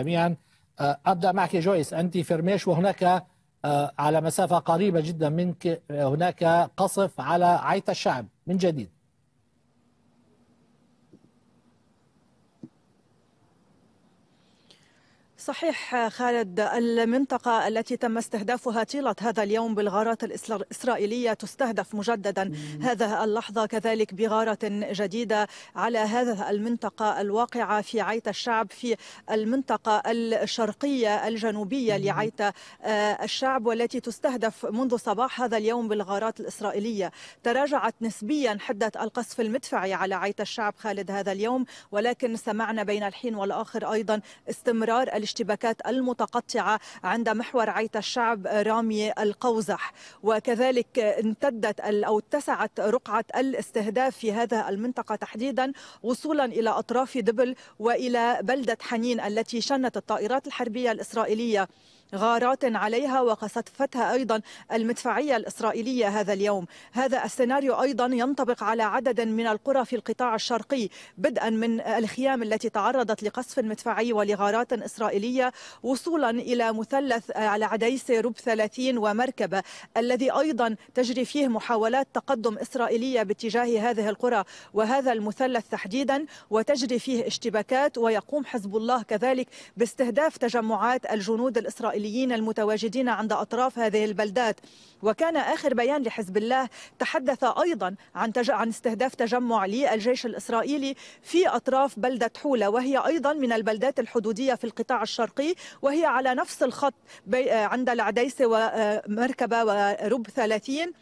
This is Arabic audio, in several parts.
جميعا. أبدأ معك جويس. أنت في رميش وهناك على مسافة قريبة جدا منك هناك قصف على عيت الشعب من جديد. صحيح خالد المنطقة التي تم استهدافها طيلة هذا اليوم بالغارات الإسرائيلية تستهدف مجددا هذا اللحظة كذلك بغارة جديدة على هذه المنطقة الواقعة في عيت الشعب في المنطقة الشرقية الجنوبية لعيت الشعب والتي تستهدف منذ صباح هذا اليوم بالغارات الإسرائيلية. تراجعت نسبيا حدة القصف المدفعي على عيت الشعب خالد هذا اليوم ولكن سمعنا بين الحين والآخر أيضا استمرار الاشتباكات المتقطعة عند محور عيت الشعب رامي القوزح. وكذلك امتدت أو اتسعت رقعة الاستهداف في هذا المنطقة تحديدا وصولا إلى أطراف دبل وإلى بلدة حنين التي شنت الطائرات الحربية الإسرائيلية. غارات عليها وقصفتها أيضا المدفعية الإسرائيلية هذا اليوم. هذا السيناريو أيضا ينطبق على عدد من القرى في القطاع الشرقي بدءا من الخيام التي تعرضت لقصف مدفعي ولغارات إسرائيلية وصولا إلى مثلث على عديس رب 30 ومركبة الذي أيضا تجري فيه محاولات تقدم إسرائيلية باتجاه هذه القرى. وهذا المثلث تحديدا وتجري فيه اشتباكات ويقوم حزب الله كذلك باستهداف تجمعات الجنود الإسرائيليين الإسرائيليين المتواجدين عند أطراف هذه البلدات. وكان آخر بيان لحزب الله تحدث أيضا عن تج... عن استهداف تجمع للجيش الإسرائيلي في أطراف بلدة حولة وهي أيضا من البلدات الحدودية في القطاع الشرقي وهي على نفس الخط بي... عند العديسة ومركبة ورب 30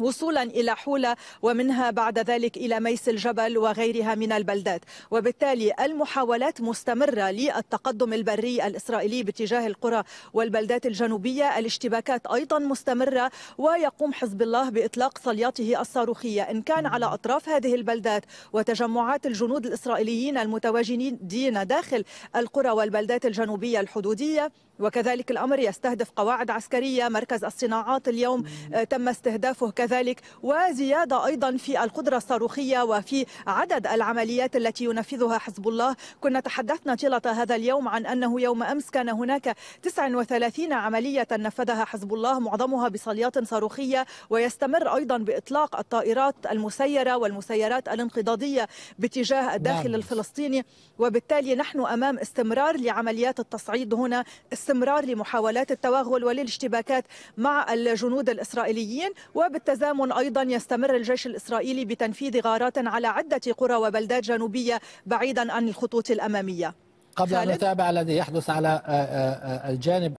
وصولا إلى حولة ومنها بعد ذلك إلى ميس الجبل وغيرها من البلدات. وبالتالي المحاولات مستمرة للتقدم البري الإسرائيلي باتجاه القرى والبلدات الجنوبية. الاشتباكات أيضا مستمرة ويقوم حزب الله بإطلاق صلياته الصاروخية إن كان على أطراف هذه البلدات وتجمعات الجنود الإسرائيليين المتواجدين داخل القرى والبلدات الجنوبية الحدودية. وكذلك الأمر يستهدف قواعد عسكرية مركز الصناعات اليوم تم استهدافه كذلك وزيادة أيضا في القدرة الصاروخية وفي عدد العمليات التي ينفذها حزب الله. كنا تحدثنا طيلة هذا اليوم عن أنه يوم أمس كان هناك 39 عملية نفذها حزب الله معظمها بصليات صاروخية ويستمر أيضا بإطلاق الطائرات المسيرة والمسيرات الانقضاضية باتجاه الداخل الفلسطيني. وبالتالي نحن أمام استمرار لعمليات التصعيد هنا. استمرار لمحاولات التوغل وللاشتباكات مع الجنود الإسرائيليين وبالتزامن أيضا يستمر الجيش الإسرائيلي بتنفيذ غارات على عدة قرى وبلدات جنوبية بعيدا عن الخطوط الأمامية. قبل أن نتابع الذي يحدث على الجانب